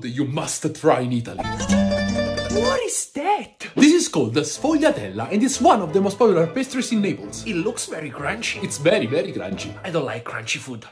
food you must try in Italy. What is that? This is called the sfogliatella and it's one of the most popular pastries in Naples. It looks very crunchy. It's very, very crunchy. I don't like crunchy food.